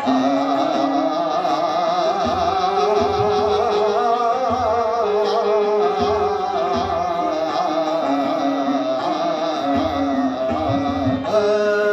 Oh uh.